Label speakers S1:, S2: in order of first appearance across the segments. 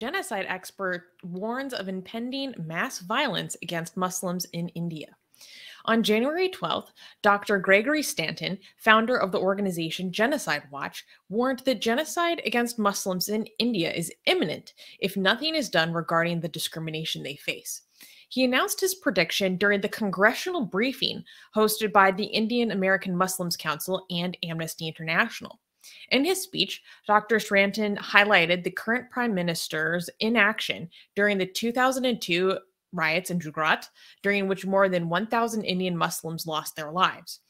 S1: genocide expert warns of impending mass violence against Muslims in India. On January 12th, Dr. Gregory Stanton, founder of the organization Genocide Watch, warned that genocide against Muslims in India is imminent if nothing is done regarding the discrimination they face. He announced his prediction during the congressional briefing hosted by the Indian American Muslims Council and Amnesty International. In his speech, Dr. Stanton highlighted the current prime minister's inaction during the 2002 riots in Gujarat, during which more than 1,000 Indian Muslims lost their lives.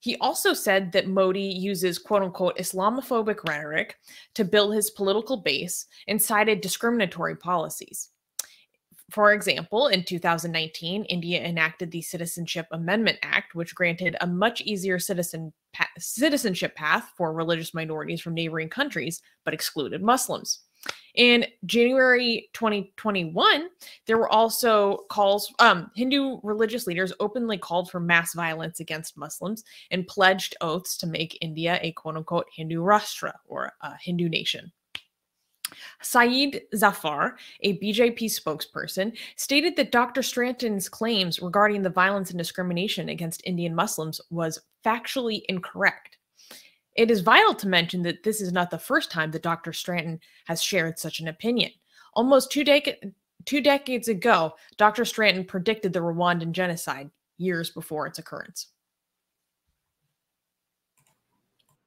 S1: He also said that Modi uses quote unquote Islamophobic rhetoric to build his political base and cited discriminatory policies. For example, in 2019, India enacted the Citizenship Amendment Act, which granted a much easier citizen pa- citizenship path for religious minorities from neighboring countries, but excluded Muslims. In January 2021, there were also calls, um, Hindu religious leaders openly called for mass violence against Muslims and pledged oaths to make India a quote unquote Hindu Rashtra or a Hindu nation. Syed Zafar, a BJP spokesperson, stated that Dr. Stanton's claims regarding the violence and discrimination against Indian Muslims was factually incorrect. It is vital to mention that this is not the first time that Dr. Stanton has shared such an opinion. Almost two, two decades ago, Dr. Stanton predicted the Rwandan genocide years before its occurrence.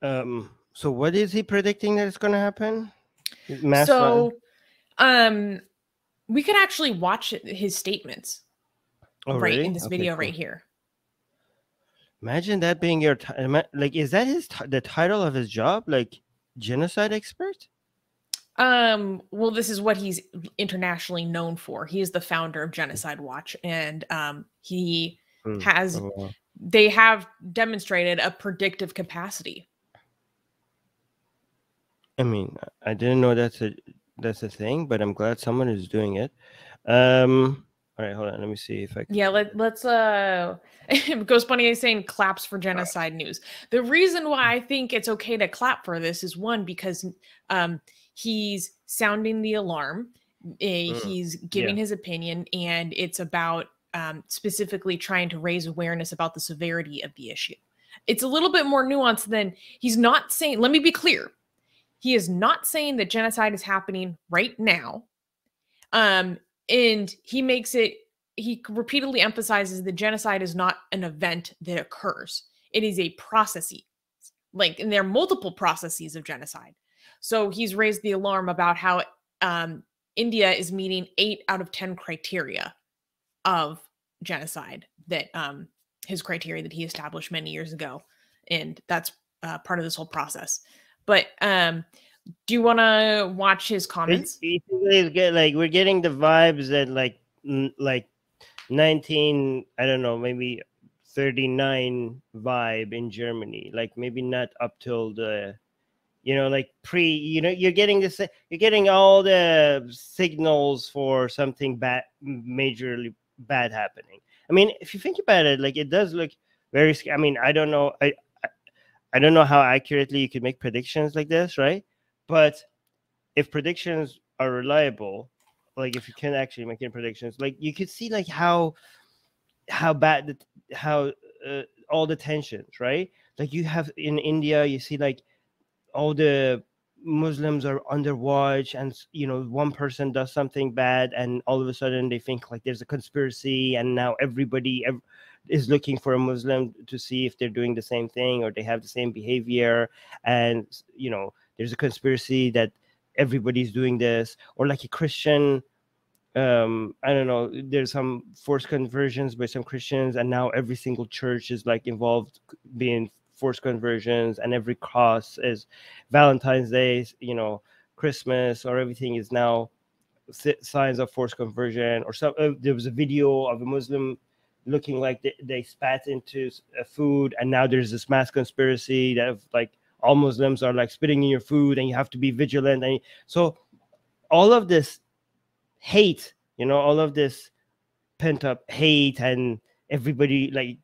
S2: Um, so what is he predicting that is going to happen?
S1: Mass so, um, we could actually watch his statements oh, right really? in this okay, video cool. right here.
S2: Imagine that being your t- like. Is that his t- the title of his job? Like genocide expert?
S1: Um. Well, this is what he's internationally known for. He is the founder of Genocide Watch, and um, he mm. has. Oh, They have demonstrated a predictive capacity
S2: I mean, I didn't know that's a that's a thing, but I'm glad someone is doing it. Um, all right, hold on. Let me see if I
S1: can. Yeah, let, let's uh Ghost Bunny is saying claps for genocide news. The reason why I think it's okay to clap for this is one, because um he's sounding the alarm. Uh, he's giving yeah. his opinion, and it's about um, specifically trying to raise awareness about the severity of the issue. It's a little bit more nuanced than he's not saying. Let me be clear. He is not saying that genocide is happening right now. Um, and he makes it, he repeatedly emphasizes that genocide is not an event that occurs, it is a process. Like, and there are multiple processes of genocide. So he's raised the alarm about how um, India is meeting eight out of 10 criteria of genocide that um, his criteria that he established many years ago. And that's uh, part of this whole process. But um, do you want to watch his comments?
S2: Basically, get like we're getting the vibes that like like 19, I don't know, maybe 39 vibe in Germany. Like maybe not up till the you know like pre you know you're getting this you're getting all the signals for something bad majorly bad happening i mean if you think about it like it does look very i mean i don't know i I don't know how accurately you could make predictions like this, right? But if predictions are reliable, like if you can actually make any predictions, like you could see like how how bad the, how uh, all the tensions, right? Like you have in India, you see like all the Muslims are under watch, and you know one person does something bad, and all of a sudden they think like there's a conspiracy, and now everybody, every, is looking for a Muslim to see if they're doing the same thing or they have the same behavior. And, you know, there's a conspiracy that everybody's doing this, or like a Christian. Um, I don't know. There's some forced conversions by some Christians, and now every single church is like involved being forced conversions, and every cross is Valentine's Day, you know, Christmas, or everything is now signs of forced conversion. Or some uh, there was a video of a Muslim looking like they, they spat into food and now there's this mass conspiracy that like all muslims are like spitting in your food and you have to be vigilant and so all of this hate you know all of this pent up hate and everybody like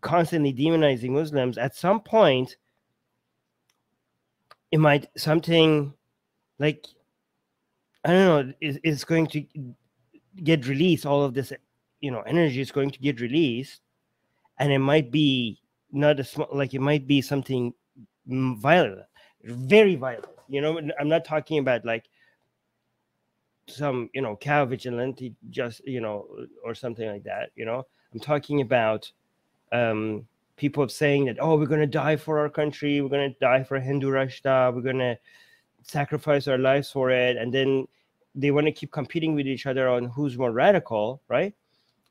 S2: constantly demonizing muslims at some point it might something like I don't know, is, is going to get released. All of this, you know, energy is going to get released, and it might be not a small, like it might be something violent, very violent. You know, I'm not talking about like some, you know, cow vigilante, just you know, or something like that. You know, I'm talking about um, people saying that, oh, we're going to die for our country, we're going to die for Hindu Rashtra, we're going to sacrifice our lives for it, and then they want to keep competing with each other on who's more radical, right?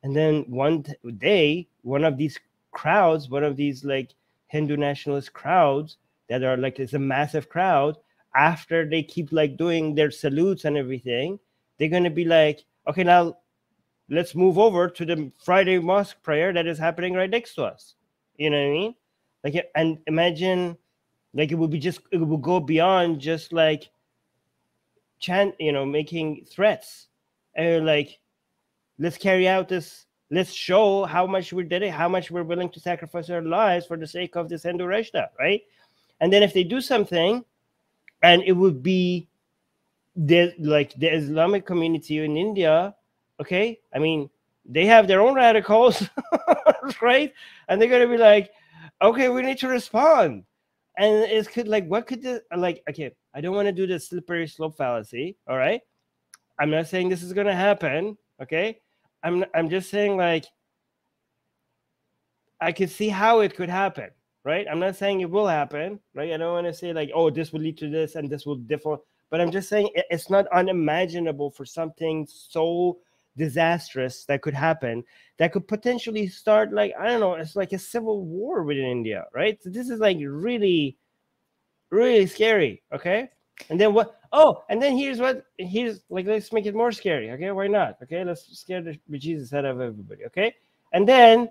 S2: And then one day, one of these crowds, one of these like Hindu nationalist crowds that are like it's a massive crowd, after they keep like doing their salutes and everything, they're gonna be like, okay, now let's move over to the Friday mosque prayer that is happening right next to us. You know what I mean? Like, and imagine, like, it would be just, it would go beyond just like chant, you know, making threats, and like, let's carry out this. Let's show how much we did it, how much we're willing to sacrifice our lives for the sake of this Hindu Rashtra, right? And then if they do something, and it would be the like the Islamic community in India Okay, I mean they have their own radicals, right? And they're gonna be like, okay, we need to respond. And it's could like what could this like okay, I don't want to do the slippery slope fallacy. All right. I'm not saying this is gonna happen. Okay. I'm I'm just saying like I could see how it could happen, right? I'm not saying it will happen, right? I don't want to say like, oh, this will lead to this and this will differ, but I'm just saying it's not unimaginable for something so disastrous that could happen that could potentially start like i don't know it's like a civil war within india right? So this is like really really scary okay? And then what oh and then here's what here's like let's make it more scary okay? Why not okay? Let's scare the bejesus out of everybody okay? And then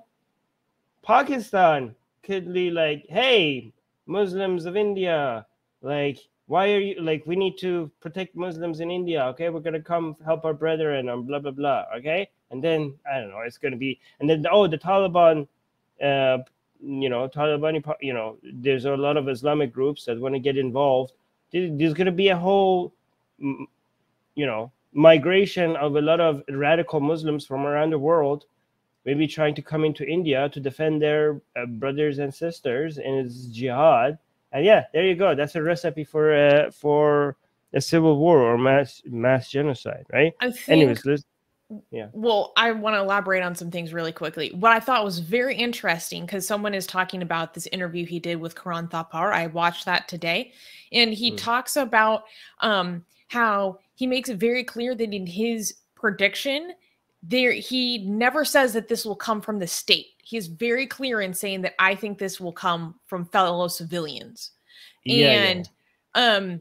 S2: pakistan could be like hey muslims of india like why are you like we need to protect muslims in india okay? We're gonna come help our brethren and blah blah blah okay? And then i don't know it's gonna be and then oh the taliban uh you know taliban you know there's a lot of islamic groups that want to get involved. There's gonna be a whole you know migration of a lot of radical muslims from around the world maybe trying to come into india to defend their uh, brothers and sisters in its jihad and yeah, there you go. That's a recipe for uh, for a civil war or mass mass genocide, right?
S1: I think,
S2: Anyways, let's yeah.
S1: Well, I want to elaborate on some things really quickly. What I thought was very interesting because someone is talking about this interview he did with Karan Thapar. I watched that today, and he mm. talks about um, how he makes it very clear that in his prediction, there he never says that this will come from the state He is very clear in saying that I think this will come from fellow civilians. Yeah, and yeah. um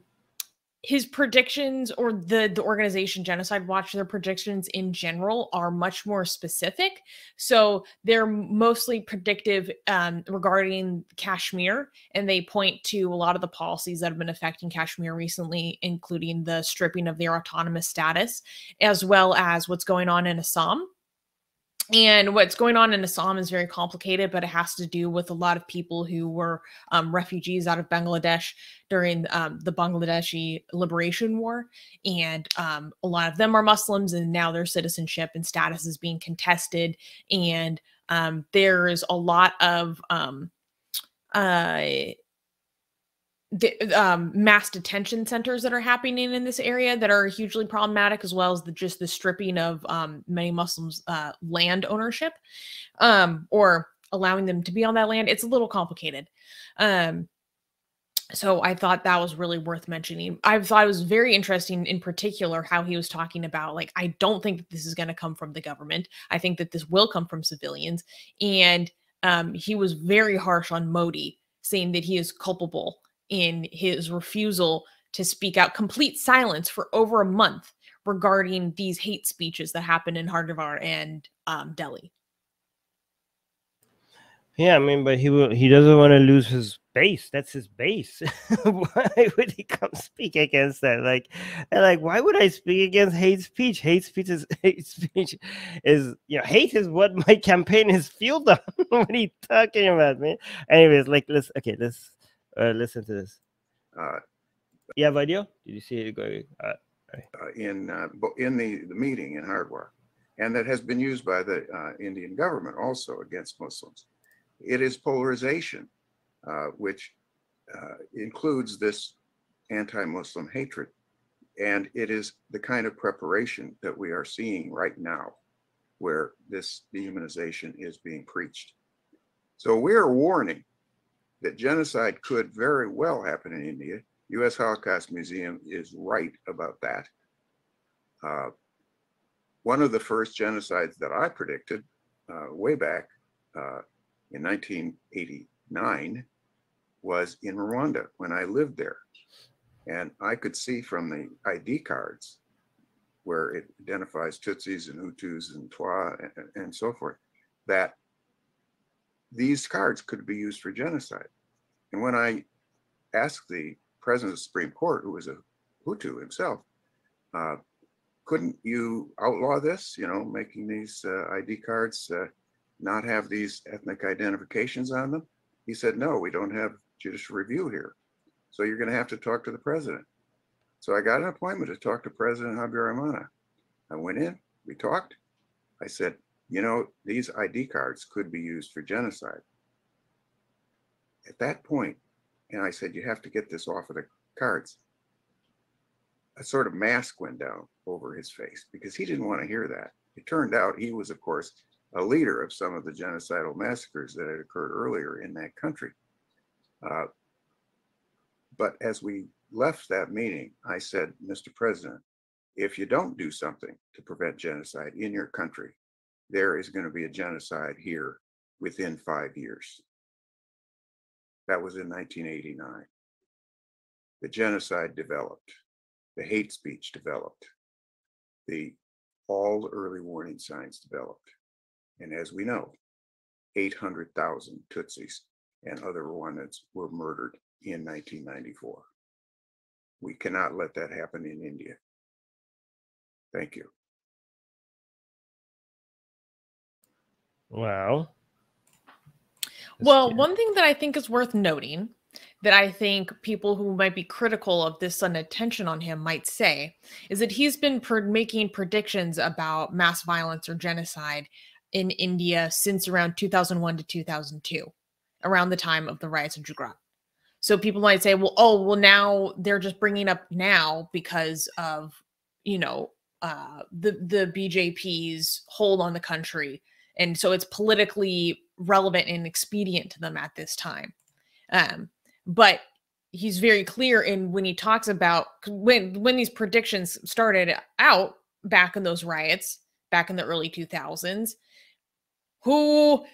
S1: his predictions or the the organization genocide watch their predictions in general are much more specific. So they're mostly predictive um, regarding kashmir and they point to a lot of the policies that have been affecting kashmir recently including the stripping of their autonomous status as well as what's going on in assam and what's going on in Assam is very complicated, but it has to do with a lot of people who were um, refugees out of Bangladesh during um, the Bangladeshi Liberation War. And um, a lot of them are Muslims, and now their citizenship and status is being contested. And um, there's a lot of um, uh, um, mass detention centers that are happening in this area that are hugely problematic, as well as the just the stripping of um, many Muslims' uh, land ownership um, or allowing them to be on that land. It's a little complicated. Um, so I thought that was really worth mentioning. I thought it was very interesting, in particular, how he was talking about like I don't think that this is going to come from the government. I think that this will come from civilians, and um, he was very harsh on Modi, saying that he is culpable in his refusal to speak out, complete silence for over a month regarding these hate speeches that happened in Hardwar and um, Delhi.
S2: Yeah, I mean, but he will, he doesn't want to lose his base. That's his base. why would he come speak against that? Like, like, why would I speak against hate speech? Hate speech is hate speech is you know, hate is what my campaign is fueled on. what are you talking about, man? Anyways, like, let's okay, let's uh, listen to this.
S3: Right.
S2: You have video? Did you see it going?
S3: All right. in uh, in the, the meeting in Hardwar, and that has been used by the uh, Indian government also against Muslims. It is polarization, uh, which uh, includes this anti-Muslim hatred, and it is the kind of preparation that we are seeing right now, where this dehumanization is being preached. So we are warning that genocide could very well happen in India. U.S. Holocaust Museum is right about that. Uh, one of the first genocides that I predicted uh, way back uh, in 1989 was in Rwanda when I lived there. And I could see from the ID cards where it identifies Tutsis and Hutus and Twa and, and so forth that these cards could be used for genocide. And when I asked the president of the Supreme Court, who was a Hutu himself, uh, couldn't you outlaw this? You know, making these uh, ID cards uh, not have these ethnic identifications on them? He said, no, we don't have judicial review here. So you're going to have to talk to the president. So I got an appointment to talk to President Habyarimana. I went in, we talked. I said, you know, these ID cards could be used for genocide. At that point, and I said, you have to get this off of the cards. A sort of mask went down over his face because he didn't want to hear that. It turned out he was, of course, a leader of some of the genocidal massacres that had occurred earlier in that country. Uh, but as we left that meeting, I said, Mr. President, if you don't do something to prevent genocide in your country, there is going to be a genocide here within five years. That was in 1989. The genocide developed, the hate speech developed, the all early warning signs developed. And as we know, 800,000 Tutsis and other Rwandans were murdered in 1994. We cannot let that happen in India. Thank you.
S2: Wow.
S1: Well, one thing that I think is worth noting that I think people who might be critical of this sudden attention on him might say is that he's been making predictions about mass violence or genocide in India since around 2001 to 2002, around the time of the riots in Gujarat. So people might say, well, oh, well, now they're just bringing up now because of, you know, uh, the the BJP's hold on the country, and so it's politically relevant and expedient to them at this time. Um, but he's very clear in when he talks about when when these predictions started out back in those riots back in the early 2000s who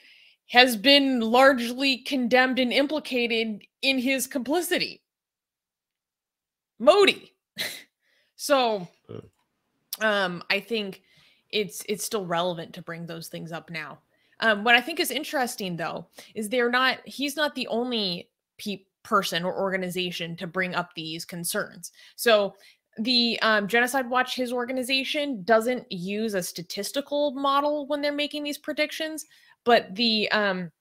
S1: has been largely condemned and implicated in his complicity. Modi. So um i think it's it's still relevant to bring those things up now um, what I think is interesting, though, is they're not. He's not the only pe- person or organization to bring up these concerns. So the um, Genocide Watch, his organization, doesn't use a statistical model when they're making these predictions, but the um,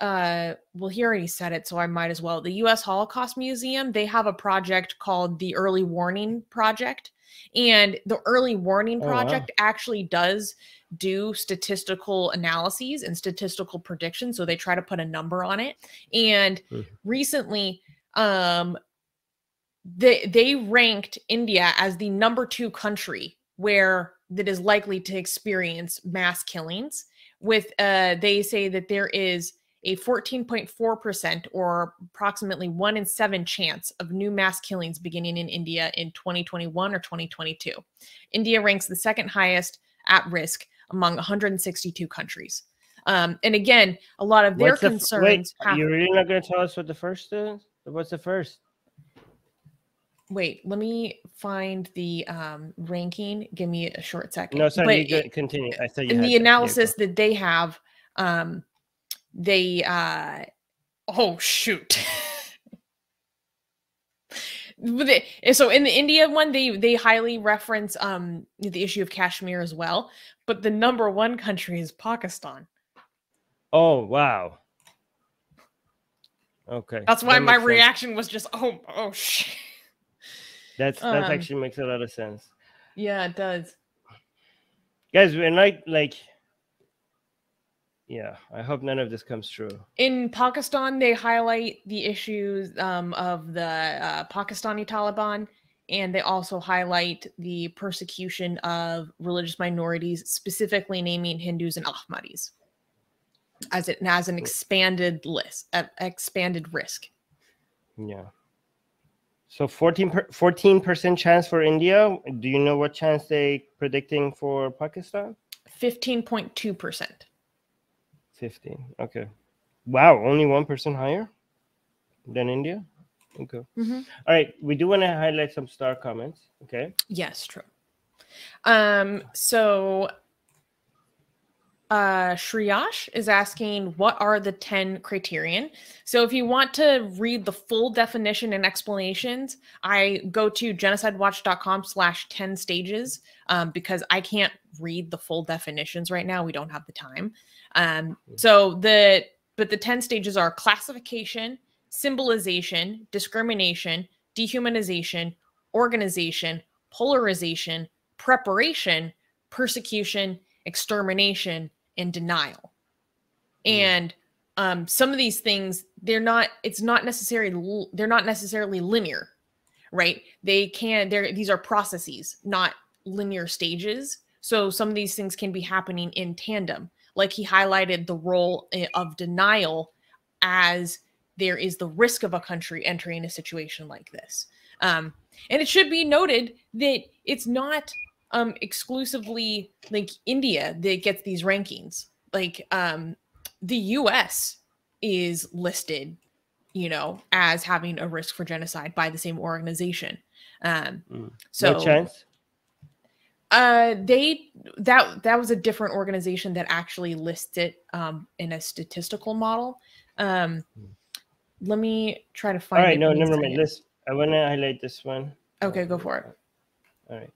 S1: uh, well, he already said it, so I might as well. The U.S. Holocaust Museum, they have a project called the Early Warning Project, and the Early Warning Project oh, wow. actually does do statistical analyses and statistical predictions. So they try to put a number on it. And mm-hmm. recently, um, they they ranked India as the number two country where that is likely to experience mass killings. With uh, they say that there is a 14.4% or approximately one in seven chance of new mass killings beginning in India in 2021 or 2022. India ranks the second highest at risk among 162 countries. Um, and again, a lot of their What's concerns.
S2: The, wait, you're really not going to tell us what the first is? What's the first?
S1: Wait, let me find the um, ranking. Give me a short second.
S2: No, sorry, but you continue. I you
S1: in the analysis that they have, um, they uh, oh shoot. so in the India one, they they highly reference um the issue of Kashmir as well, but the number one country is Pakistan.
S2: Oh wow. Okay.
S1: That's why that my reaction was just oh oh shit.
S2: That's that um, actually makes a lot of sense.
S1: Yeah, it does.
S2: Guys, we're not like. Yeah, I hope none of this comes true.
S1: In Pakistan, they highlight the issues um, of the uh, Pakistani Taliban, and they also highlight the persecution of religious minorities, specifically naming Hindus and Ahmadis as it as an expanded list, uh, expanded risk.
S2: Yeah. So 14 percent chance for India. Do you know what chance they predicting for Pakistan?
S1: 15.2%.
S2: 15. Okay. Wow, only 1% person higher than India? Okay.
S1: Mm-hmm.
S2: All right, we do want to highlight some star comments, okay?
S1: Yes, true. Um so uh Shriyash is asking what are the 10 criterion. So if you want to read the full definition and explanations, I go to genocidewatch.com slash 10 stages um, because I can't read the full definitions right now. We don't have the time. Um, so the but the 10 stages are classification, symbolization, discrimination, dehumanization, organization, polarization, preparation, persecution, extermination, and denial. And um, some of these things, they're not, it's not necessarily, they're not necessarily linear, right? They can, they're, these are processes, not linear stages. So some of these things can be happening in tandem. Like he highlighted the role eh, of denial as there is the risk of a country entering a situation like this. Um, and it should be noted that it's not um, exclusively like India that gets these rankings. Like um, the U.S. is listed, you know, as having a risk for genocide by the same organization. Um,
S2: Mm.
S1: so
S2: no chance?
S1: uh, they that that was a different organization that actually lists it um, in a statistical model. Um, let me try to find.
S2: right,
S1: it
S2: no, never mind. Let's, I want to highlight this one.
S1: Okay, go for it.
S2: All right.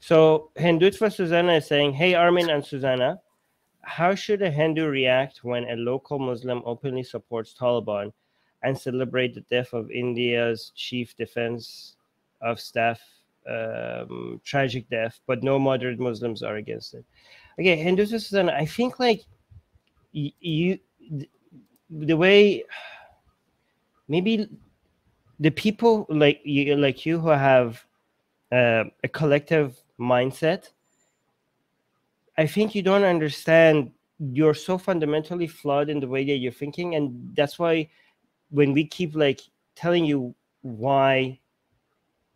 S2: So Hindutva Susanna is saying, Hey Armin and Susanna, how should a Hindu react when a local Muslim openly supports Taliban and celebrate the death of India's chief defense of staff um, tragic death, but no moderate Muslims are against it? Okay, Hindutva Susanna, I think like you, th- the way maybe the people like you like you who have uh, a collective mindset i think you don't understand you're so fundamentally flawed in the way that you're thinking and that's why when we keep like telling you why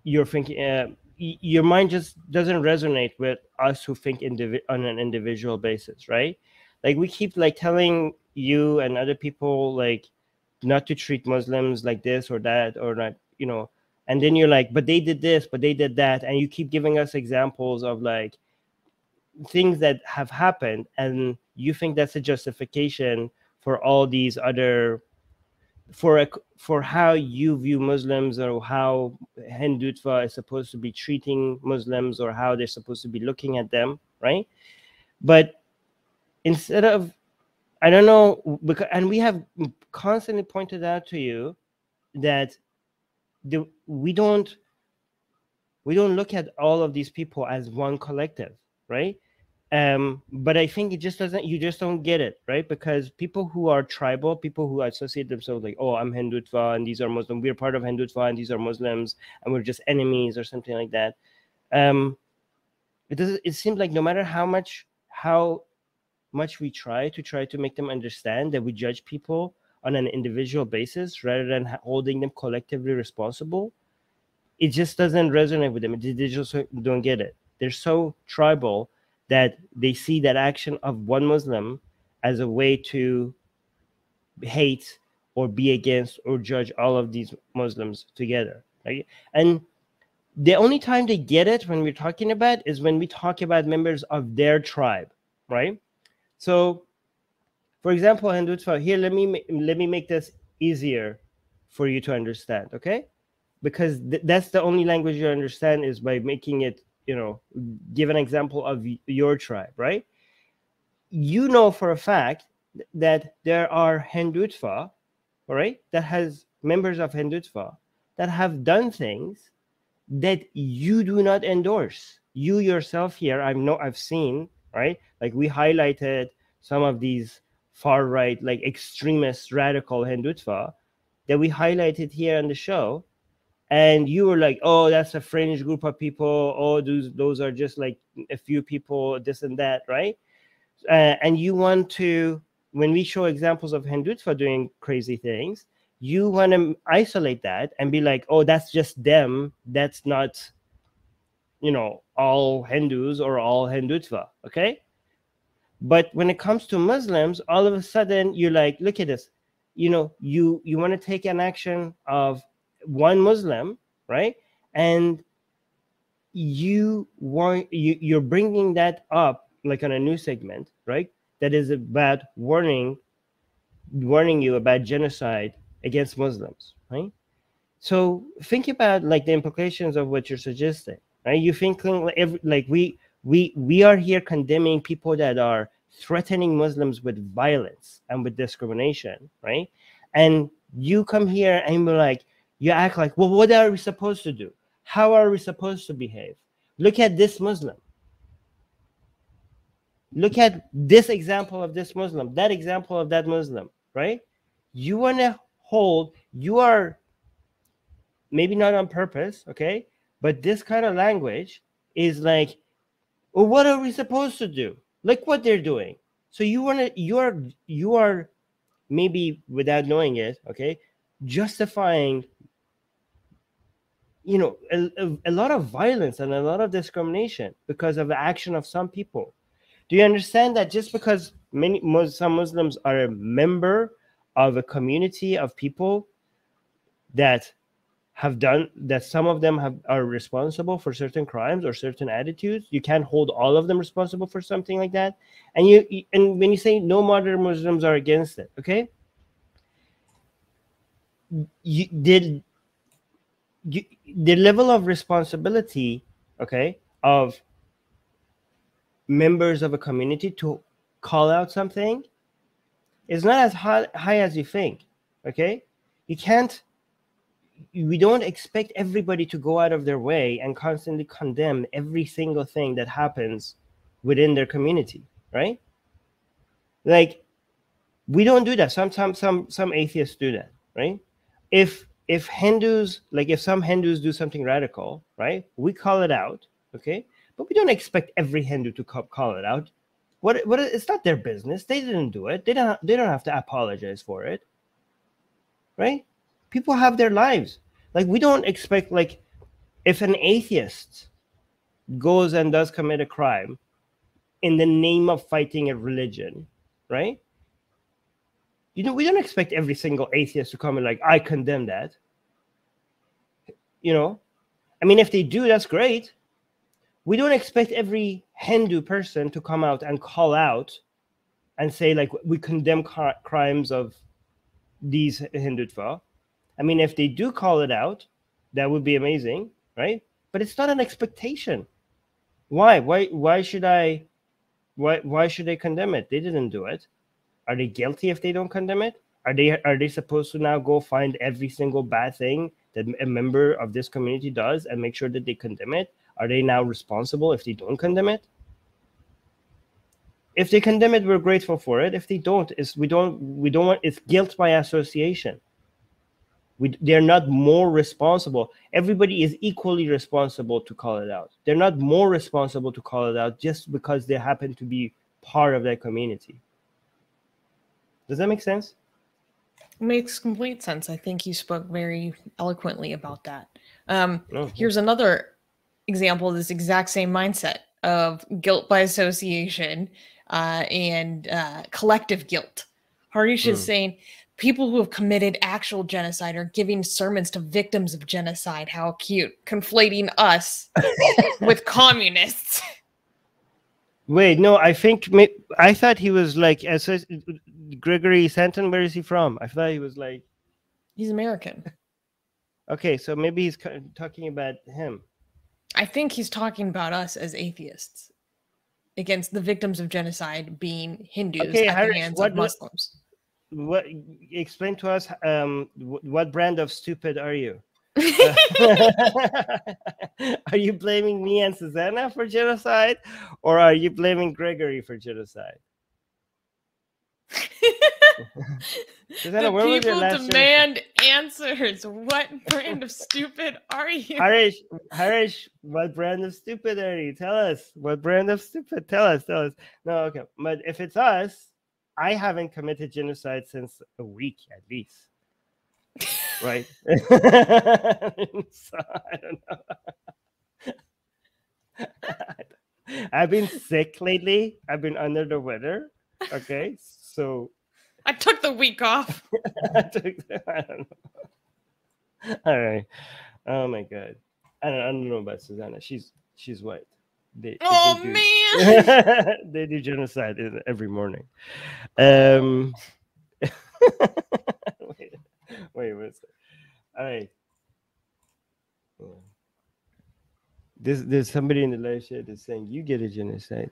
S2: you're thinking uh, your mind just doesn't resonate with us who think indivi- on an individual basis right? Like we keep like telling you and other people like not to treat muslims like this or that or not you know and then you're like but they did this but they did that. And you keep giving us examples of like things that have happened. And you think that's a justification for all these other for a, for how you view muslims or how hindutva is supposed to be treating muslims or how they're supposed to be looking at them right? But instead of i don't know because and we have constantly pointed out to you that the we don't we don't look at all of these people as one collective right? Um but i think it just doesn't you just don't get it right? Because people who are tribal people who associate themselves like oh i'm hindutva and these are muslim we're part of hindutva and these are muslims and we're just enemies or something like that. Um it does it seems like no matter how much how much we try to try to make them understand that we judge people on an individual basis rather than holding them collectively responsible it just doesn't resonate with them. They just don't get it. They're so tribal that they see that action of one muslim as a way to hate or be against or judge all of these muslims together right? And the only time they get it when we're talking about is when we talk about members of their tribe right? So for example hindutva here let me let me make this easier for you to understand okay? Because th- that's the only language you understand is by making it you know give an example of your tribe right? You know for a fact that there are hindutva all right that has members of hindutva that have done things that you do not endorse. You yourself here i've know i've seen right? Like we highlighted some of these far right like extremist radical hindutva that we highlighted here on the show. And you were like oh that's a fringe group of people. Oh those those are just like a few people this and that right? Uh, and you want to when we show examples of hindutva doing crazy things you want to isolate that and be like oh that's just them. That's not you know all hindus or all hindutva okay but when it comes to muslims all of a sudden you're like look at this. You know you you want to take an action of one muslim right? And you want you you're bringing that up like on a new segment right? That is about warning warning you about genocide against muslims right? So think about like the implications of what you're suggesting right? You think like, every, like we we we are here condemning people that are threatening muslims with violence and with discrimination right? And you come here and you're like you act like well what are we supposed to do? How are we supposed to behave? Look at this muslim. Look at this example of this muslim that example of that muslim right? You want to hold you are maybe not on purpose okay? But this kind of language is like well what are we supposed to do? Like what they're doing. So you want to you are you are maybe without knowing it okay justifying you know a, a, a lot of violence and a lot of discrimination because of the action of some people. Do you understand that just because many some Muslims are a member of a community of people that have done that some of them have are responsible for certain crimes or certain attitudes you can't hold all of them responsible for something like that and you and when you say no modern muslims are against it okay you did you, the level of responsibility okay of members of a community to call out something is not as high, high as you think. Okay, you can't. We don't expect everybody to go out of their way and constantly condemn every single thing that happens within their community, right? Like, we don't do that. Sometimes some some atheists do that, right? If if Hindus like if some Hindus do something radical, right? We call it out, okay? But we don't expect every Hindu to call it out. What what it's not their business. They didn't do it. They don't they don't have to apologize for it. Right? People have their lives. Like we don't expect like if an atheist goes and does commit a crime in the name of fighting a religion, right? You know, we don't expect every single atheist to come and like, I condemn that. You know, I mean, if they do, that's great we don't expect every Hindu person to come out and call out and say like we condemn crimes of these Hindutva. I mean, if they do call it out, that would be amazing, right? But it's not an expectation. Why? Why? Why should I? Why? Why should they condemn it? They didn't do it. Are they guilty if they don't condemn it? Are they? Are they supposed to now go find every single bad thing that a member of this community does and make sure that they condemn it? Are they now responsible if they don't condemn it? If they condemn it, we're grateful for it. If they don't, is we don't we don't want it's guilt by association. We, they're not more responsible. Everybody is equally responsible to call it out. They're not more responsible to call it out just because they happen to be part of that community. Does that make sense?
S1: It makes complete sense. I think you spoke very eloquently about that. Um, oh, here's another example of this exact same mindset of guilt by association uh, and uh, collective guilt. Harnish is mm. saying people who have committed actual genocide are giving sermons to victims of genocide. How cute. Conflating us with communists.
S2: Wait, no, I think I thought he was like Gregory Stanton. Where is he from? I thought he was like
S1: he's American.
S2: Okay, so maybe he's talking about him.
S1: I think he's talking about us as atheists against the victims of genocide being Hindus okay, at Harris, the hands what, of Muslims.
S2: What, explain to us um, what brand of stupid are you? are you blaming me and Susanna for genocide, or are you blaming Gregory for genocide? Susanna,
S1: the
S2: where was your
S1: people demand answers. What brand of stupid are you?
S2: Harish, Harish, what brand of stupid are you? Tell us. What brand of stupid? Tell us. Tell us. No, okay. But if it's us, I haven't committed genocide since a week at least. Right? so, I don't know. I've been sick lately. I've been under the weather. Okay. So
S1: I took the week off.
S2: I took the- I don't know. All right. Oh my god. I don't, I don't know about Susanna. She's she's white. They, they
S1: Oh
S2: do-
S1: man.
S2: they do genocide every morning. Um. wait, wait, what's? All right. Yeah. There's somebody in the live chat that's saying you get a genocide.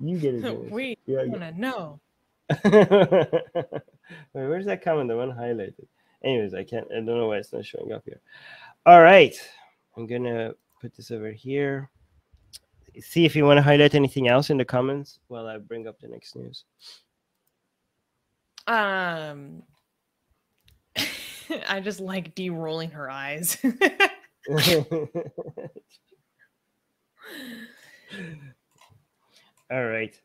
S2: You get a genocide.
S1: Wait,
S2: Yeah, yeah.
S1: wanna know.
S2: Wait, where's that comment? The one highlighted. Anyways, I can't. I don't know why it's not showing up here. All right, I'm gonna put this over here. See if you want to highlight anything else in the comments while I bring up the next news.
S1: Um I just like de-rolling her eyes.
S2: All right.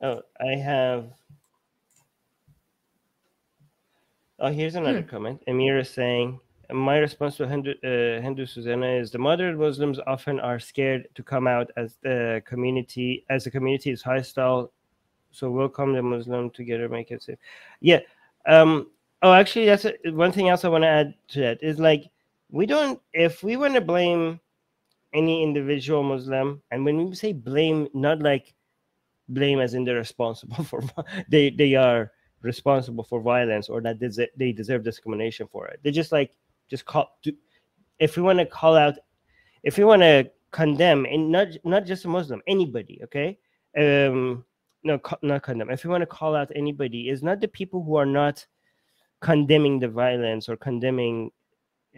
S2: Oh, I have. Oh, here's another comment. Amir is saying, My response to Hindu, uh, Hindu Susanna is the moderate Muslims often are scared to come out as the community, as the community is hostile. So welcome the Muslim together, make it safe. Yeah. Um. Oh, actually, that's a, one thing else I want to add to that is like we don't. If we want to blame any individual Muslim, and when we say blame, not like blame as in they're responsible for they they are responsible for violence or that they deserve discrimination for it. They're just like just call. To, if we want to call out, if we want to condemn, and not not just a Muslim, anybody, okay? Um, no, co- not condemn. If we want to call out anybody, is not the people who are not condemning the violence or condemning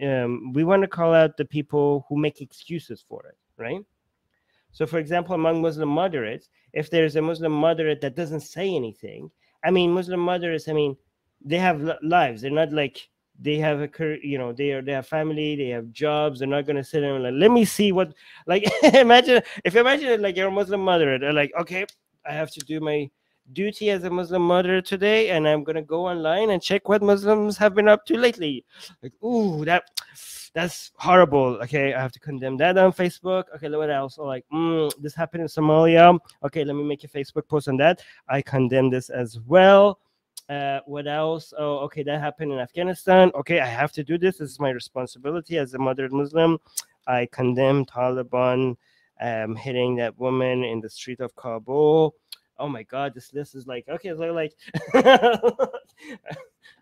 S2: um, we want to call out the people who make excuses for it, right? So, for example, among Muslim moderates, if there's a Muslim moderate that doesn't say anything, I mean, Muslim moderates, I mean, they have lives. They're not like they have a career, you know, they are they have family, they have jobs. They're not gonna sit and like, let me see what, like, imagine if you imagine it like you're a Muslim mother, they're like, okay, I have to do my duty as a Muslim mother today, and I'm gonna go online and check what Muslims have been up to lately. Like, ooh, that that's horrible. Okay, I have to condemn that on Facebook. Okay, what else? Or like, mm, this happened in Somalia. Okay, let me make a Facebook post on that. I condemn this as well. Uh, what else? Oh, okay, that happened in Afghanistan. Okay, I have to do this. This is my responsibility as a moderate Muslim. I condemn Taliban um, hitting that woman in the street of Kabul. Oh my God, this list is like okay, so like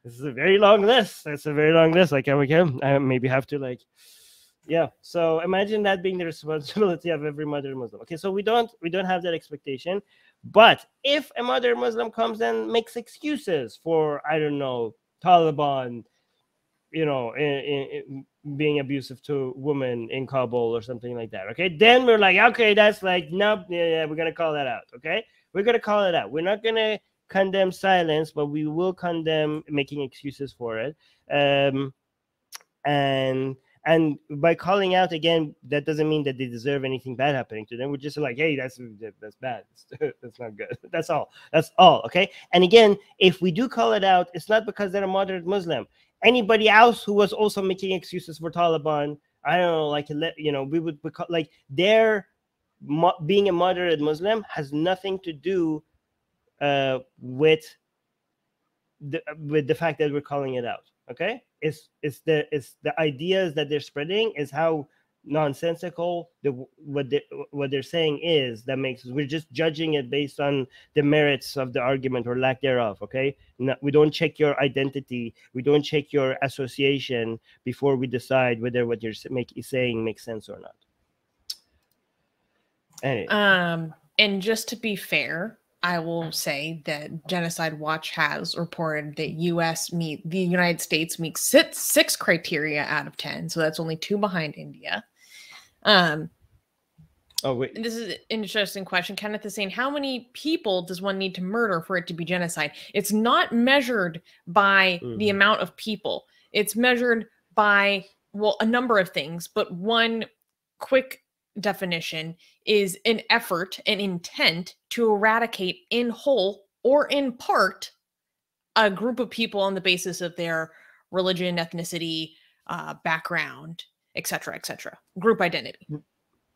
S2: this is a very long list. That's a very long list. Like, okay, I maybe have to like, yeah. So imagine that being the responsibility of every mother Muslim. Okay, so we don't we don't have that expectation. But if a mother Muslim comes and makes excuses for I don't know Taliban, you know, in, in, in being abusive to women in Kabul or something like that, okay, then we're like, okay, that's like, nope, yeah, yeah, we're gonna call that out. Okay, we're gonna call it out. We're not gonna condemn silence, but we will condemn making excuses for it. Um, and and by calling out again, that doesn't mean that they deserve anything bad happening to them. We're just like, hey, that's that's bad. that's not good. That's all. That's all. Okay. And again, if we do call it out, it's not because they're a moderate Muslim. Anybody else who was also making excuses for Taliban, I don't know, like you know, we would like their being a moderate Muslim has nothing to do uh, with the with the fact that we're calling it out. Okay, it's it's the it's the ideas that they're spreading is how nonsensical the what they, what they're saying is that makes we're just judging it based on the merits of the argument or lack thereof okay? No, we don't check your identity. We don't check your association before we decide whether what you're make, saying makes sense or not. Anyway.
S1: Um, and just to be fair, I will say that Genocide Watch has reported that U.S. meet the United States meets six, six criteria out of ten, so that's only two behind India. Um,
S2: Oh wait.
S1: this is an interesting question. Kenneth is saying, how many people does one need to murder for it to be genocide? It's not measured by the
S2: Mhm.
S1: amount of people. It's measured by well, a number of things, but one quick definition is an effort, an intent to eradicate in whole or in part a group of people on the basis of their religion, ethnicity, uh, background, etc., etc. Group identity.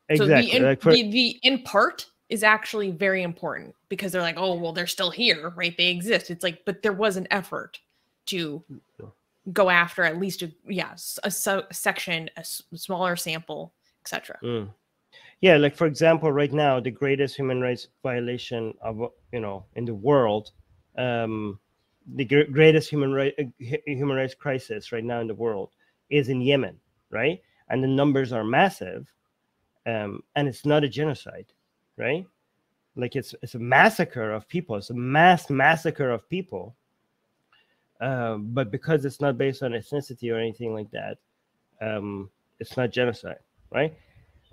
S2: Exactly.
S1: So the in,
S2: like for,
S1: the, the in part is actually very important because they're like, oh, well, they're still here, right? They exist. It's like, but there was an effort to go after at least a yes a, so, section, a s- smaller sample, etc.
S2: Mm. Yeah, like for example, right now the greatest human rights violation of you know in the world, um, the gr- greatest human right uh, human rights crisis right now in the world is in Yemen, right? And the numbers are massive, um, and it's not a genocide, right? Like it's it's a massacre of people. It's a mass massacre of people. Um, but because it's not based on ethnicity or anything like that, um, it's not genocide, right?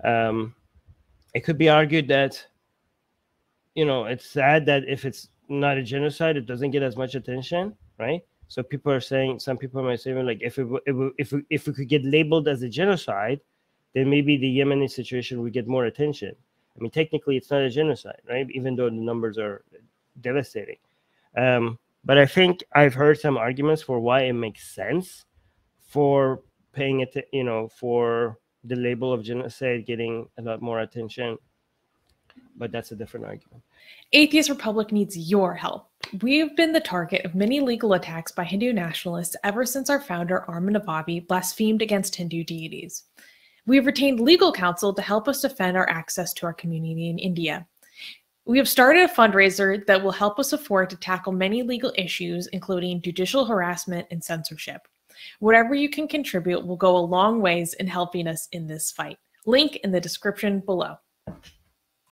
S2: um, it could be argued that you know it's sad that if it's not a genocide it doesn't get as much attention right? So people are saying some people might say like if it, it if, we- if we could get labeled as a genocide then maybe the yemeni situation would get more attention. I mean technically it's not a genocide right? Even though the numbers are devastating. Um, but i think i've heard some arguments for why it makes sense for paying it you know for the label of genocide getting a lot more attention but that's a different argument
S1: Atheist Republic needs your help. We've been the target of many legal attacks by Hindu nationalists ever since our founder, Armin Navabi, blasphemed against Hindu deities. We have retained legal counsel to help us defend our access to our community in India. We have started a fundraiser that will help us afford to tackle many legal issues, including judicial harassment and censorship. Whatever you can contribute will go a long ways in helping us in this fight. Link in the description below.